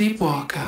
Sleepwalker.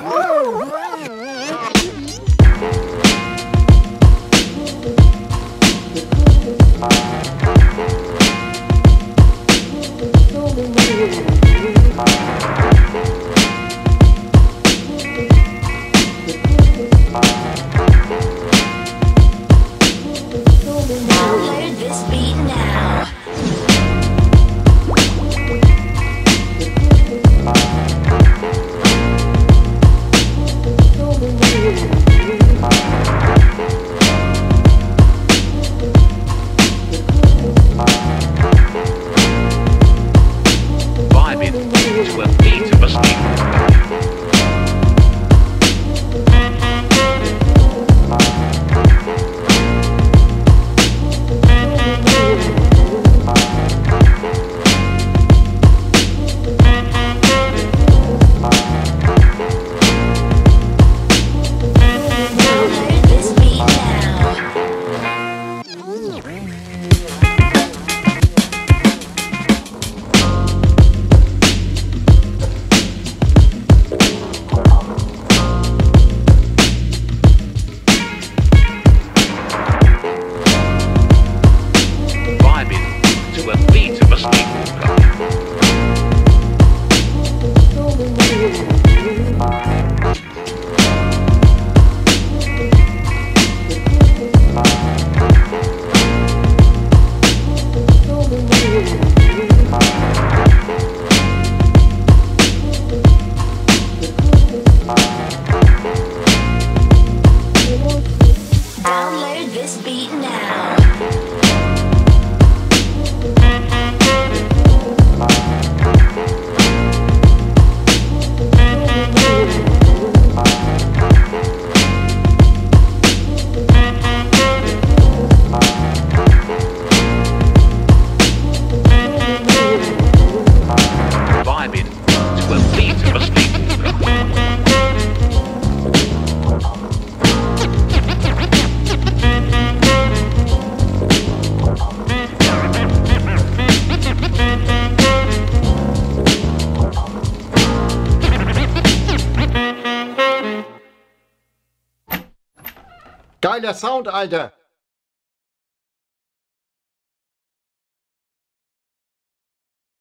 Now. Geiler Sound, Alter.